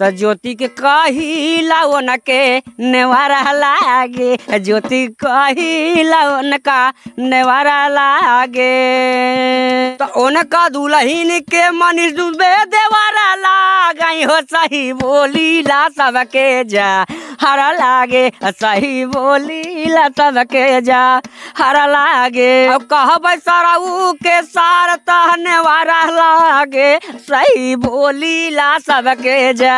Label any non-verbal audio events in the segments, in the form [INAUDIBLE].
त ज्योति के कही लाओन के नेवारा लागे। ज्योति कही लाओन का नेवारा लागे। उनका दुल्हन के मनीष दुबे देवारा लागई। हो सही बोली ला सबके जा। हरा लागे, सही बोली ला सबके जा। हरा लागे। कहब सरऊ के सार तहने वारा लागे। सही बोली ला सबके जा।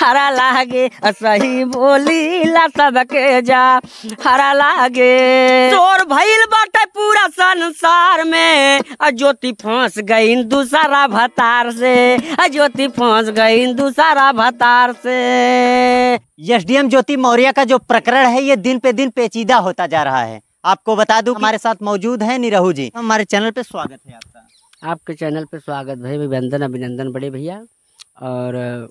हरा लागे, सही बोली ला सबके जा। हरा लागे। चोर भइल बाटे पूरा संसार में ज्योति फंस गई दूसरा भतार से। ज्योति फंस गई दूसरा भतार से। एसडीएम ज्योति मौर्य का जो प्रकरण है ये दिन पे दिन पेचीदा होता जा रहा है। आपको बता दूँ हमारे साथ मौजूद है निरहू जी। हमारे चैनल पे स्वागत है आपका। आपके चैनल पे स्वागत भाई अभिनंदन अभिनंदन बड़े भैया। और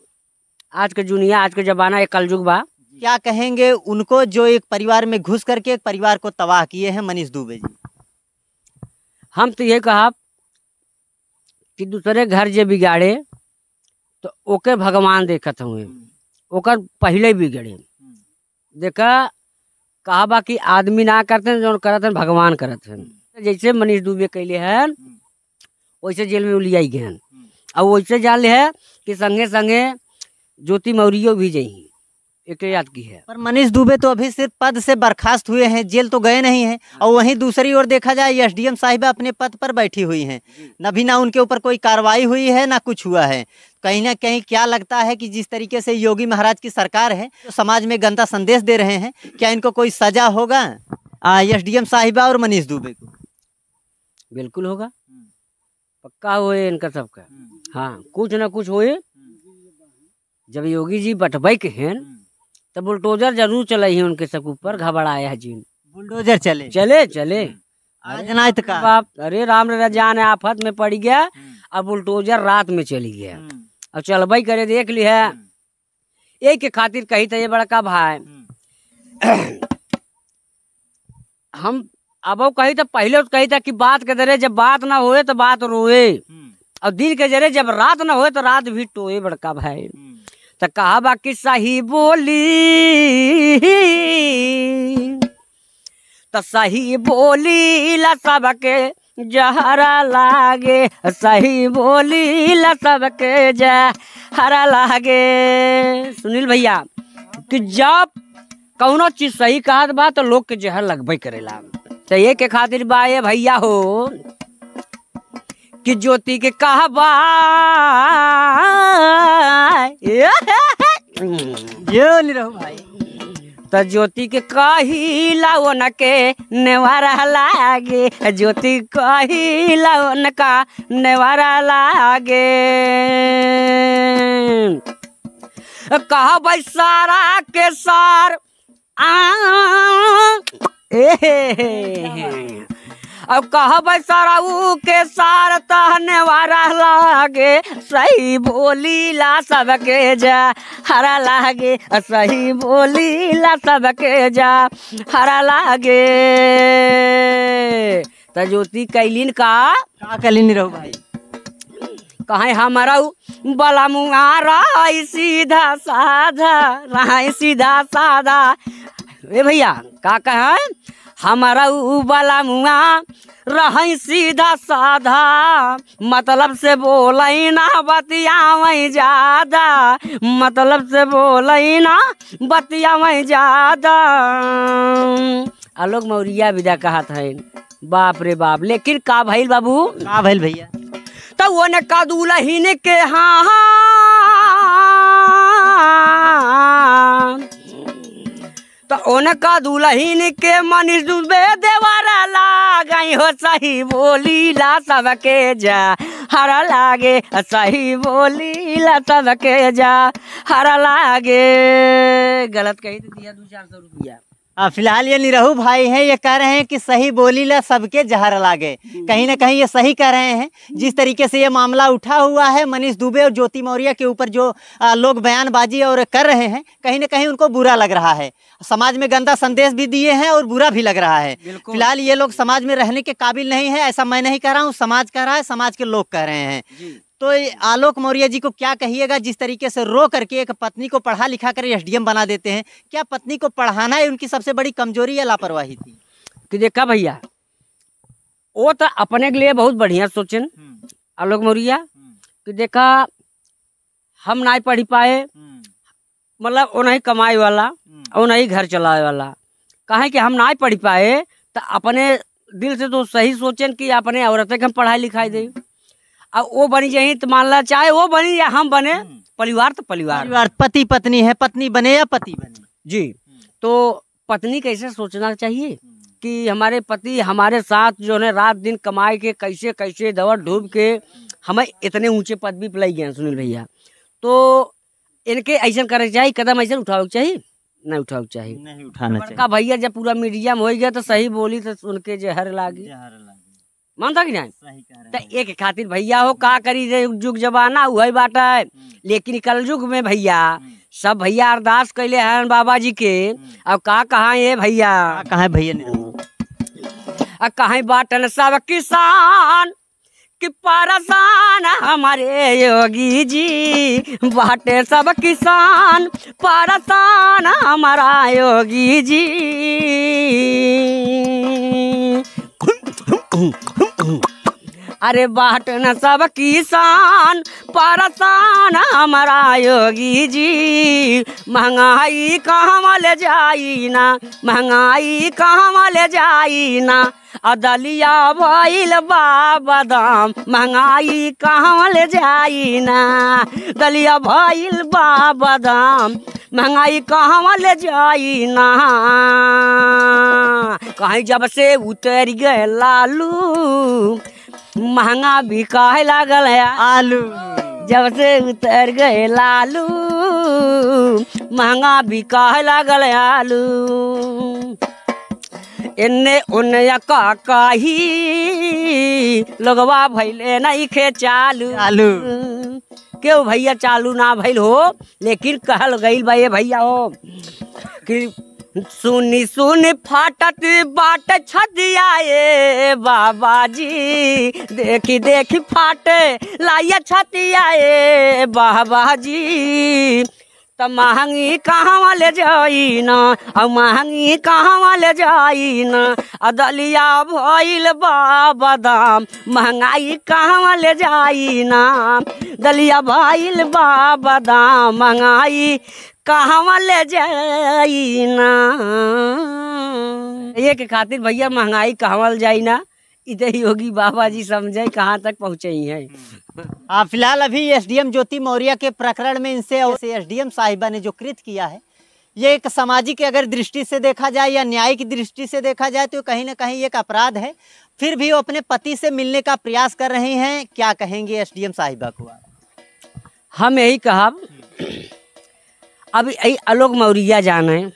आज के दुनिया आज के जमाना एक कलयुग बा। क्या कहेंगे उनको जो एक परिवार में घुस करके एक परिवार को तबाह किए हैं मनीष दुबे जी? हम तो ये कहा कि दूसरे घर जे बिगाड़े तो ओके भगवान देखत हुए। ओकर पहले बिगड़े। देखा कहा बा कि आदमी ना करते जो करत हैं भगवान करत हैं जैसे मनीष दुबे कैले हैं वैसे जेल में लियाई गए और वैसे जान है कि संगे संगे ज्योति मौर्य भी जही एक याद की है। पर मनीष दुबे तो अभी सिर्फ़ पद से बर्खास्त हुए हैं जेल तो गए नहीं हैं और वहीं दूसरी ओर देखा जाए एसडीएम साहिबा अपने पद पर बैठी हुई हैं। न भी ना उनके ऊपर कोई कार्रवाई हुई है ना कुछ हुआ है। कहीं ना कहीं क्या लगता है कि जिस तरीके से योगी महाराज की सरकार है तो समाज में गंदा संदेश दे रहे हैं क्या इनको कोई सजा होगा? एस डी एम साहिबा और मनीष दुबे को। बिल्कुल होगा। पक्का हुए इनका सबका। हाँ कुछ ना कुछ हुए। जब योगी जी बटबै के हैं तो बुलडोजर ज़रूर चले है उनके सब ऊपर घबराया है जीन। बुलडोजर चले? चले चले। का? बाप अरे राम रजान आफत में पड़ गया अब बुलडोजर रात में चली गया। अब चलबई करे देख ली है। एक के खातिर कही तो ये बड़का भाई। [CLEARS THROAT] हम अब कही तो पहले तो कही था कि बात के ज़रिए जब बात ना होए तो बात रोए। और दिन के ज़रिए जब रात ना होए तो रात भी टोए बड़का भाई। तो कहा बा कि सही बोली? तो सही बोली ला सबके जहरा लागे। सही बोली ला सबके जहरा लागे। सुनील भैया, कि जब कौनो चीज़ सही कहत बा तो लोग के जहर लगबे करेला। तो ये के खातिर बा भैया हो कि ज्योति के कहबा। त ज्योति के कही लावन के नेवारा लागे। ज्योति कही लावन का नेवारा लागे। कहा भाई सारा के सार। आ, ए। अब कहब सराऊ के सार तहने वारा लागे सही बोली ला सबके जा। हरा लागे सही बोली ला सबके जा। हरा लागे। त ज्योति कैलिन का? का कली निरहु भाई। कहे हमारा बला मुआ राई सीधा साधा राई सीधा साधा। ए भैया का कहे? हमारा उ बला मुआ रह सीधा साधा। मतलब से बोलई ना बतियावई ज़्यादा मतलब से बोलई ना बतियावई ज़्यादा आलोक मौरिया विदा कहत है बाप रे बाप लेकिन का भइल बाबू? का भइल भैया? तो वो ने का दुलहिन के हाँ। उनका दुलहीन के मनीष दुबे देवारा लागई। हो सही बोली ला सबके जा। हरा लागे सही बोली ला सबके जा। हरा लागे। गलत कही तो दिया दो चार सौ रुपया। आ, फ़िलहाल ये निरहु भाई हैं ये कह रहे हैं कि सही बोली ला सबके जहर लागे। कहीं ना कहीं ये सही कह रहे हैं। जिस तरीके से ये मामला उठा हुआ है मनीष दुबे और ज्योति मौर्य के ऊपर जो आ, लोग बयानबाजी और कर रहे हैं कहीं ना कहीं उनको बुरा लग रहा है। समाज में गंदा संदेश भी दिए हैं और बुरा भी लग रहा है। फ़िलहाल ये लोग समाज में रहने के काबिल नहीं है ऐसा मैं नहीं कह रहा हूँ समाज कह रहा है समाज के लोग कह रहे हैं। तो आलोक मौर्य जी को क्या कहिएगा, जिस तरीके से रो करके एक पत्नी को पढ़ा लिखा कर एसडीएम बना देते हैं, क्या पत्नी को पढ़ाना ही उनकी सबसे बड़ी कमज़ोरी या लापरवाही थी? कि देखा भैया, वो तो अपने के लिए बहुत बढ़िया सोचन, आलोक मौर्या। कि देखा हम ना पढ़ी पाए मतलब वो नहीं कमाए वाला और नहीं घर चलाए वाला। काहे कि हम नहीं पढ़ी पाए तो अपने दिल से तो सही सोचन कि अपने औरतें के हम पढ़ाई लिखाई दे। अब वो बनी जाही तो मान ला चाहे वो बनी या हम बने परिवार तो परिवार परिवार पति पत्नी है पत्नी बने या पति बने? जी। तो पत्नी कैसे सोचना चाहिए कि हमारे पति हमारे साथ जो है रात दिन कमाए के कैसे कैसे दौड़ ढूब के हमें इतने ऊँचे पद भी पिलाई गए सुनील भैया। तो इनके ऐसा करे चाहिए कदम ऐसा उठावे चाहिए? नहीं उठावे चाहिए। नहीं उठाना बड़का भैया जब पूरा मीडिया में हो गया तो सही बोली तो उनके जहर लागी। मानता कि नहीं? तो एक खातिर भैया हो का करी रे जुग जमाना वही बाटा। है लेकिन कल युग में भैया सब भैया अरदास कैले हैं बाबा जी के अब का कहा ये भैया? कहाँ है भैया ने अब कहा बाटन सब किसान कि परेशान हमारे योगी जी। बाटे सब किसान परेशान हमारा योगी जी। Ooh. अरे बाटन सब किसान परेशान हमारा योगी जी। महँगाई कहाँ ले जाई ना महँगाई कहाँ ले जाई ना अदलिया भइल बाबा दाम महँगाई कहाँ ले जाई ना दलिया भइल बाबा दाम महँगाई कहाँ ले जाई ना कहीं जब से उतर गए लालू महँगा भी काहे लागल है आलू। जब से उतर गए लालू महँगा भी काहे लागल है आलू? इन्ने उन्ने का काही लोगवा भैले नहीं खे चालू। आलू क्यों भैया चालू ना भइल हो? लेकिन कहल गई बा ये भैया हो कि सुनी सुन फाटत बाट छदिया बाबा जी देखी देखी फाटे लाइया छतिया ए बाबा जी त महँगी कहाँ ले जाई ना अब महँगी कहाँ ले जाई ना अदलिया भइल बाबा दाम, महँगाई कहाँ ले जाई ना दलिया भइल बाबा दाम, महँगाई कहाँ ले जाई ना ये के खातिर भैया महँगाई कहाँ जाई ना इधर योगी बाबा जी समझे कहाँ तक पहुँचे हैं आप फ़िलहाल अभी एसडीएम ज्योति मौर्य के प्रकरण में इनसे एसडीएम साहिबा ने जो कृत किया है ये एक सामाजिक अगर दृष्टि से देखा जाए या न्याय की दृष्टि से देखा जाए तो कहीं ना कहीं एक अपराध है। फिर भी वो अपने पति से मिलने का प्रयास कर रहे हैं क्या कहेंगे एसडीएम साहिबा को हम यही कहा अब यही आलोक मौर्या जाने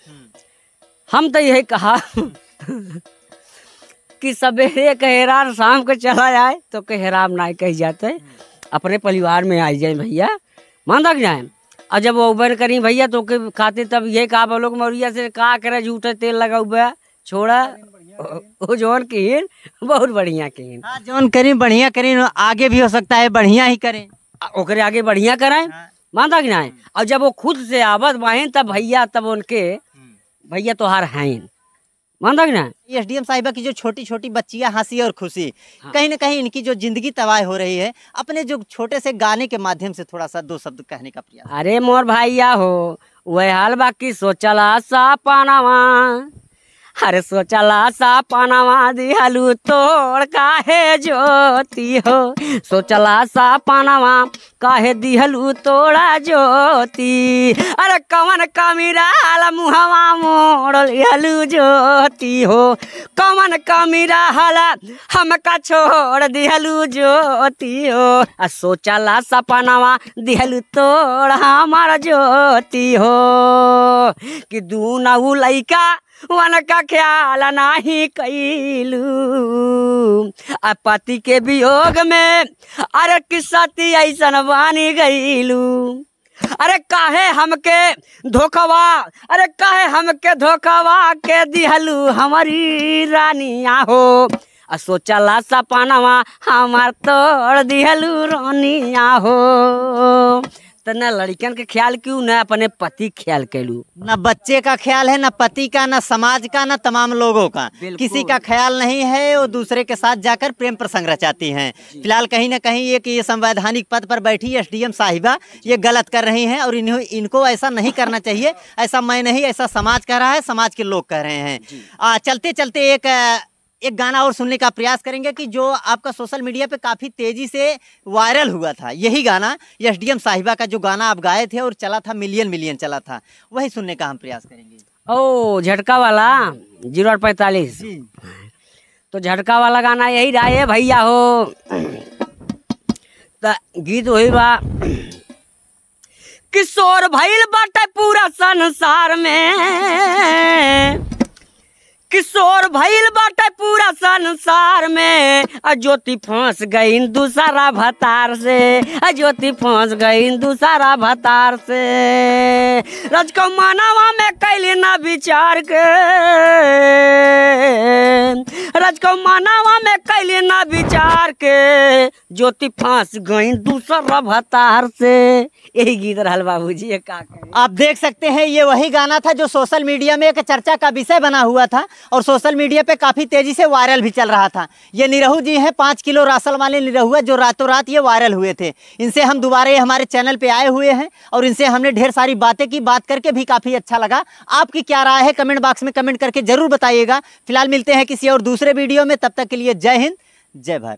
हम तो यही कहा कि सवेरे कहेरार शाम को चला जाए तो कहेराम ना कही जाते। अपने परिवार में आ जाए भैया मान तक जाए। और जब वो उबर करी भैया तो के खातिर तब ये कहा आलोक मौर्या से का करे झूठे तेल लगा हुआ छोड़ा। वो जोन कीन बहुत बढ़िया कीन। हाँ जौन करें बढ़िया करें आगे भी हो सकता है बढ़िया ही करें। ओकरे आगे बढ़िया कराए मानता कि नहीं और जब वो खुद से आवत बाहें तब भैया तब उनके भैया तो हार हैं। मानता एस डी एम साहिबा की जो छोटी छोटी बच्चियाँ हँसी और खुशी हाँ। कहीं ना कहीं इनकी जो ज़िंदगी तबाह हो रही है अपने जो छोटे से गाने के माध्यम से थोड़ा सा दो शब्द कहने का प्रयास अरे मोर भैया हो वह हाल बाकी सोचला सा पानावा अरे सोचला सा पानावा दिहलू तोड़ काहे ज्योति हो? सोचला सा पानावा काहे दिहलू तोड़ा ज्योति? अरे कवन कमीरा मुहवा मोड़ लिहलू ज्योति हो? कवन कमीरा हला हमका छोड़ दिहलू ज्योति हो? आ सोचला सपनावा दिहलू तोड़ हमार ज्योति हो? कि दू नऊ लैका वन का ख्याल नाही कैलू आ, पति के वियोग में अरे किस्सती ऐसन बानी गईलू अरे काहे हमके धोखवा, अरे काहे हमके धोखवा के दिहलू हमारी रानिया हो। आ, सोचला सपनवा हमार तोड़ दिहलू रोनिया हो। त न लड़कन के ख्याल क्यों न अपने पति ख्याल कैलू? न बच्चे का ख्याल है न पति का न समाज का न तमाम लोगों का। किसी का ख्याल नहीं है वो दूसरे के साथ जाकर प्रेम प्रसंग रचाती हैं। फ़िलहाल कहीं ना कहीं ये कि ये संवैधानिक पद पर बैठी एस एसडीएम साहिबा ये गलत कर रही हैं और इन्हों इनको ऐसा नहीं करना चाहिए। ऐसा मैं नहीं ऐसा समाज कह रहा है समाज के लोग कह रहे हैं। आ, चलते चलते एक एक गाना और सुनने का प्रयास करेंगे कि जो आपका सोशल मीडिया पे काफ़ी तेज़ी से वायरल हुआ था यही गाना एस डी एम साहिबा का जो गाना आप गाए थे और चला था मिलियन मिलियन चला था वही सुनने का हम प्रयास करेंगे। ओ झटका वाला ज़ीरो आठ पैंतालीस। तो झटका वाला गाना यही रहा है भैया हो। त गीत वही बा। किशोर भइल बाटे पूरा संसार में। किशोर भइल बाटे पूरा संसार में। आ ज्योति फंस गई दूसरा भतार से। आ ज्योति फंस गई दूसरा भतार से। रजको मानवा में कैली ना विचार के। रजको मानवा में कैली ना विचार के। ज्योति फंस गई दूसरा भतार से। यही गीत रहल बाबू जी का आप देख सकते हैं, ये वही गाना था जो सोशल मीडिया में एक चर्चा का विषय बना हुआ था। और सोशल मीडिया पे काफ़ी तेज़ी से वायरल भी चल रहा था। ये निरहू जी हैं, पाँच किलो राशन वाले निरहुआ जो रातों रात ये वायरल हुए थे। इनसे हम दोबारा ये हमारे चैनल पर आए हुए हैं और इनसे हमने ढेर सारी बातें की, बात करके भी काफ़ी अच्छा लगा। आपकी क्या राय है? कमेंट बॉक्स में कमेंट करके ज़रूर बताइएगा। फ़िलहाल मिलते हैं किसी और दूसरे वीडियो में, तब तक के लिए जय हिंद, जय भारत।